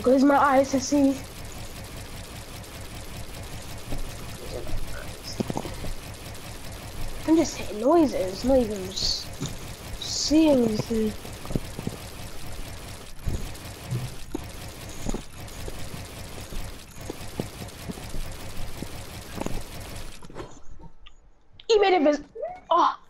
Close my eyes to see. I'm just hitting noises, not even seeing anything. He made it vis- Oh!